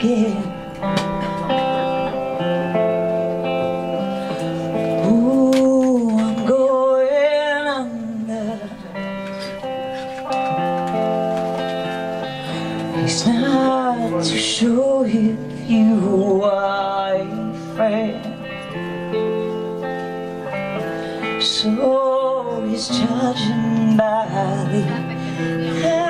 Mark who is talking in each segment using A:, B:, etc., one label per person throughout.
A: again. Ooh, I'm going under. It's not too sure if you are a. So he's judging by the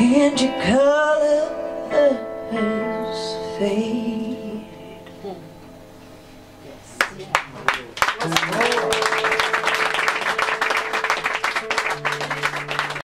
A: and your colors fade.
B: Yes. Yeah.